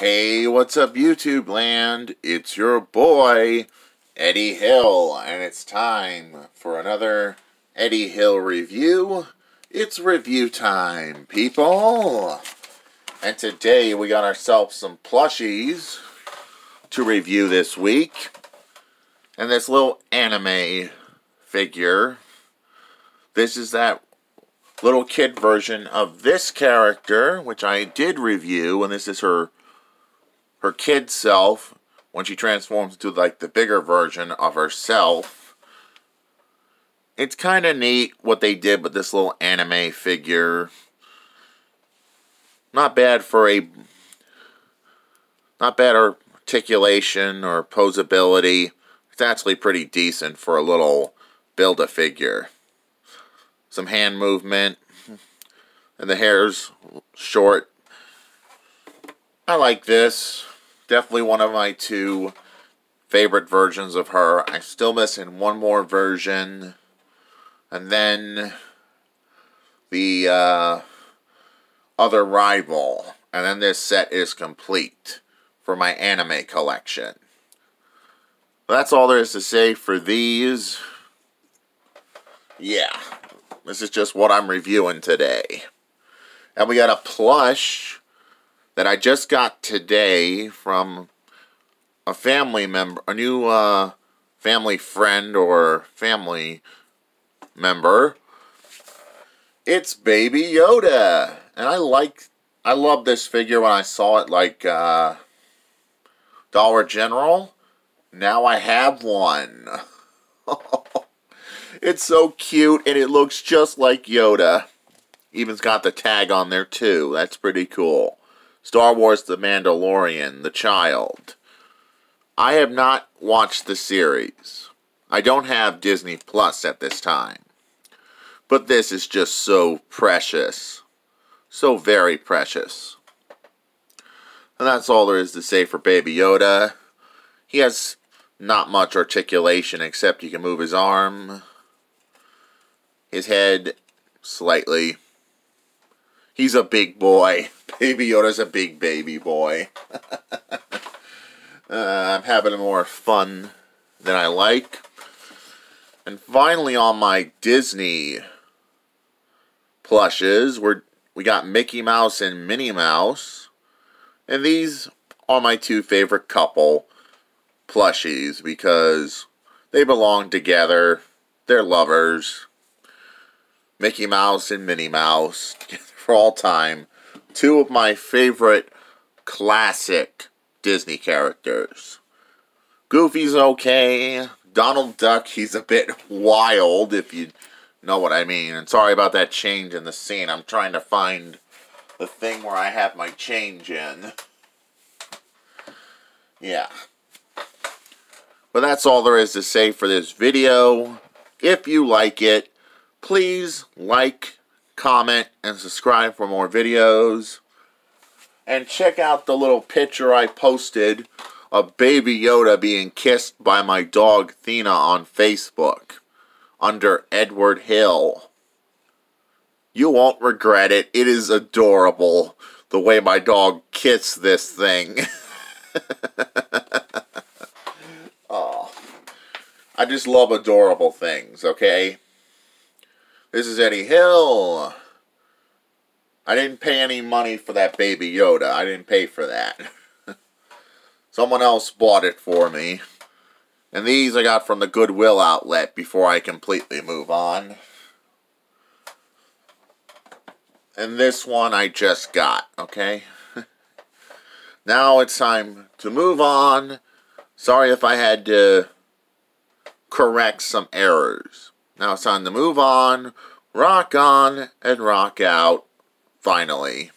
Hey, what's up, YouTube land? It's your boy, Eddie Hill, and it's time for another Eddie Hill review. It's review time, people. And today we got ourselves some plushies to review this week. And this little anime figure. This is that little kid version of this character, which I did review, and this is her her kid self when she transforms into like the bigger version of herself. It's kind of neat what they did with this little anime figure. Not bad for a not bad articulation or posability. It's actually pretty decent for a little build a figure. Some hand movement and the hair's short. I like this definitely one of my two favorite versions of her. I'm still missing one more version. And then the uh, other rival. And then this set is complete for my anime collection. that's all there is to say for these. Yeah, this is just what I'm reviewing today. And we got a plush that I just got today from a family member, a new uh, family friend or family member. It's Baby Yoda. And I like, I love this figure when I saw it like uh, Dollar General. Now I have one. it's so cute and it looks just like Yoda. Even's got the tag on there too. That's pretty cool. Star Wars The Mandalorian, The Child. I have not watched the series. I don't have Disney Plus at this time. But this is just so precious. So very precious. And that's all there is to say for Baby Yoda. He has not much articulation except he can move his arm, his head slightly. He's a big boy. Baby Yoda's a big baby boy. uh, I'm having more fun than I like. And finally on my Disney plushes, we're, we got Mickey Mouse and Minnie Mouse. And these are my two favorite couple plushies because they belong together. They're lovers. Mickey Mouse and Minnie Mouse for all time. Two of my favorite classic Disney characters. Goofy's okay. Donald Duck, he's a bit wild, if you know what I mean. And sorry about that change in the scene. I'm trying to find the thing where I have my change in. Yeah. But that's all there is to say for this video. If you like it, please like, comment, and subscribe for more videos. And check out the little picture I posted of Baby Yoda being kissed by my dog Thena on Facebook under Edward Hill. You won't regret it. It is adorable the way my dog kissed this thing. oh. I just love adorable things, okay? This is Eddie Hill. I didn't pay any money for that Baby Yoda. I didn't pay for that. Someone else bought it for me. And these I got from the Goodwill outlet before I completely move on. And this one I just got, okay? now it's time to move on. Sorry if I had to correct some errors. Now it's time to move on, rock on, and rock out, finally.